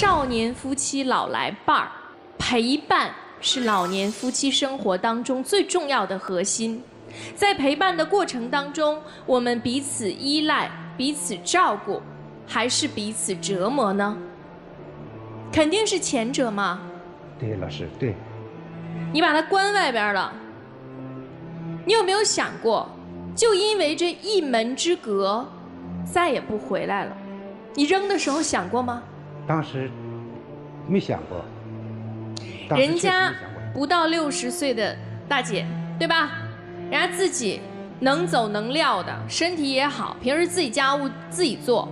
少年夫妻老来伴儿，陪伴是老年夫妻生活当中最重要的核心。在陪伴的过程当中，我们彼此依赖、彼此照顾，还是彼此折磨呢？肯定是前者嘛。对，老师，对。你把他关外边了，你有没有想过，就因为这一门之隔，再也不回来了？你扔的时候想过吗？当时没想过。人家不到六十岁的大姐，对吧？人家自己能走能撂的，身体也好，平时自己家务自己做，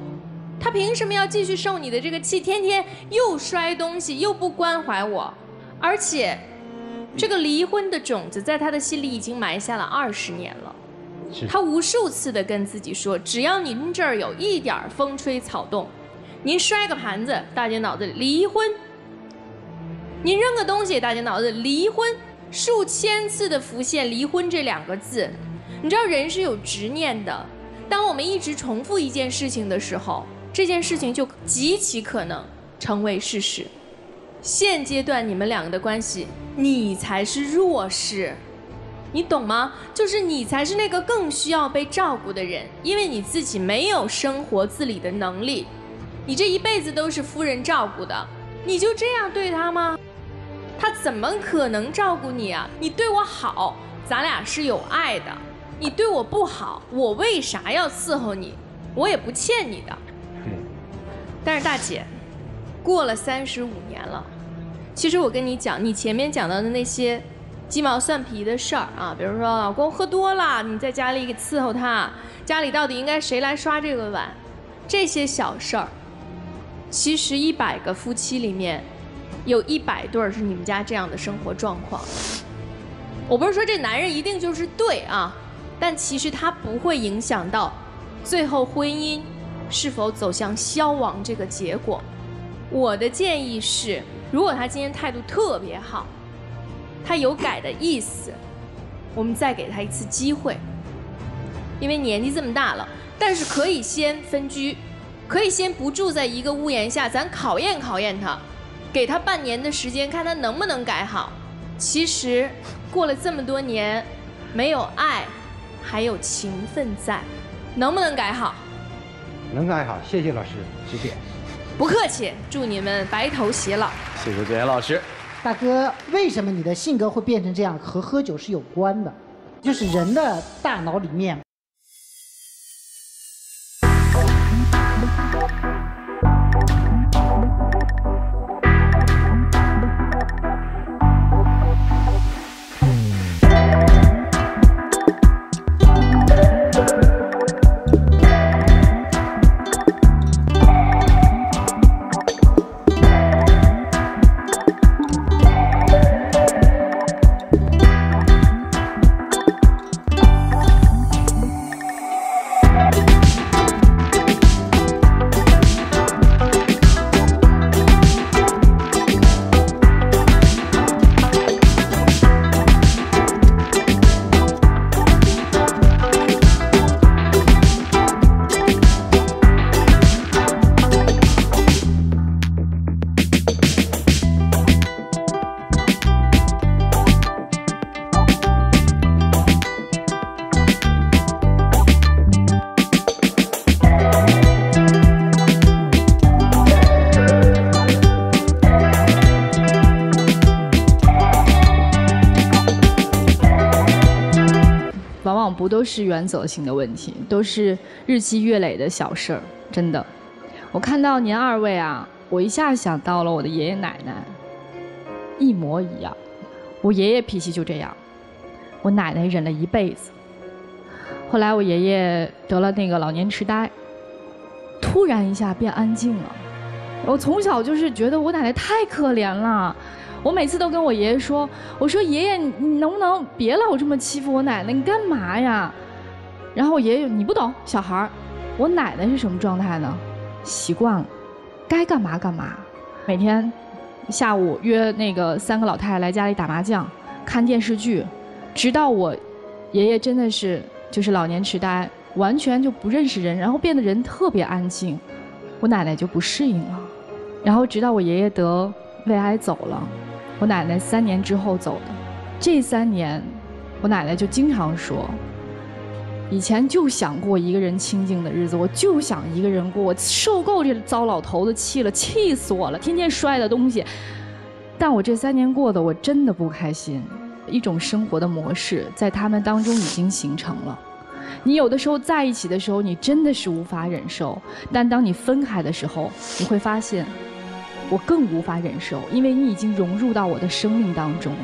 他凭什么要继续受你的这个气？天天又摔东西，又不关怀我，而且。这个离婚的种子在他的心里已经埋下了二十年了，他无数次的跟自己说，只要您这儿有一点风吹草动，您摔个盘子，大姐脑子离婚；您扔个东西，大姐脑子离婚，数千次的浮现离婚这两个字。你知道人是有执念的，当我们一直重复一件事情的时候，这件事情就极其可能成为事实。现阶段你们两个的关系，你才是弱势，你懂吗？就是你才是那个更需要被照顾的人，因为你自己没有生活自理的能力，你这一辈子都是夫人照顾的，你就这样对她吗？她怎么可能照顾你啊？你对我好，咱俩是有爱的；你对我不好，我为啥要伺候你？我也不欠你的。但是大姐。过了三十五年了，其实我跟你讲，你前面讲到的那些鸡毛蒜皮的事儿啊，比如说老公喝多了，你在家里给伺候他，家里到底应该谁来刷这个碗，这些小事儿，其实一百个夫妻里面，有一百对儿是你们家这样的生活状况。我不是说这男人一定就是对啊，但其实他不会影响到最后婚姻是否走向消亡这个结果。我的建议是，如果他今天态度特别好，他有改的意思，我们再给他一次机会。因为年纪这么大了，但是可以先分居，可以先不住在一个屋檐下，咱考验考验他，给他半年的时间，看他能不能改好。其实过了这么多年，没有爱，还有情分在，能不能改好？能改好，谢谢老师指点。不客气，祝你们白头偕老。谢谢建言老师。大哥，为什么你的性格会变成这样？和喝酒是有关的，就是人的大脑里面。不都是原则性的问题，都是日积月累的小事儿，真的。我看到您二位啊，我一下想到了我的爷爷奶奶，一模一样。我爷爷脾气就这样，我奶奶忍了一辈子。后来我爷爷得了那个老年痴呆，突然一下变安静了。我从小就是觉得我奶奶太可怜了。我每次都跟我爷爷说：“我说爷爷，你能不能别老这么欺负我奶奶？你干嘛呀？”然后我爷爷你不懂小孩儿，我奶奶是什么状态呢？习惯了，该干嘛干嘛。每天下午约那个三个老太太来家里打麻将、看电视剧，直到我爷爷真的是就是老年痴呆，完全就不认识人，然后变得人特别安静，我奶奶就不适应了。然后直到我爷爷得胃癌走了，我奶奶三年之后走的。这三年，我奶奶就经常说，以前就想过一个人清静的日子，我就想一个人过，我受够这糟老头子气了，气死我了，天天摔的东西。但我这三年过得我真的不开心，一种生活的模式在他们当中已经形成了。你有的时候在一起的时候，你真的是无法忍受；但当你分开的时候，你会发现，我更无法忍受，因为你已经融入到我的生命当中了。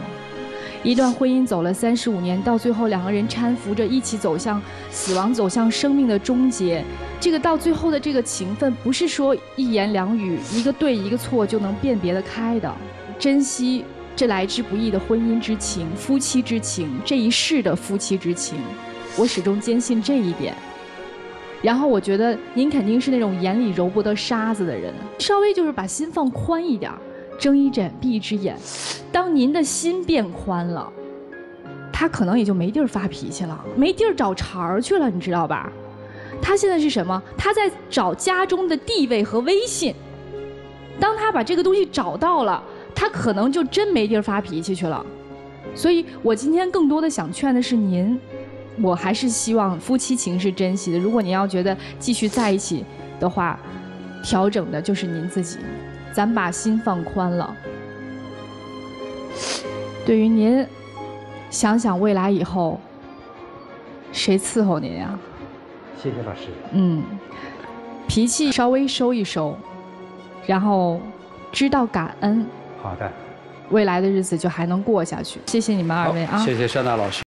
一段婚姻走了三十五年，到最后两个人搀扶着一起走向死亡，走向生命的终结。这个到最后的这个情分，不是说一言两语、一个对一个错就能辨别得开的。珍惜这来之不易的婚姻之情、夫妻之情，这一世的夫妻之情。我始终坚信这一点，然后我觉得您肯定是那种眼里揉不得沙子的人，稍微就是把心放宽一点，睁一只眼闭一只眼。当您的心变宽了，他可能也就没地儿发脾气了，没地儿找茬儿去了，你知道吧？他现在是什么？他在找家中的地位和威信。当他把这个东西找到了，他可能就真没地儿发脾气去了。所以我今天更多的想劝的是您。我还是希望夫妻情是珍惜的。如果您要觉得继续在一起的话，调整的就是您自己。咱把心放宽了。对于您，想想未来以后，谁伺候您呀？谢谢老师。嗯，脾气稍微收一收，然后知道感恩。好的。未来的日子就还能过下去。谢谢你们二位啊！谢谢山大老师。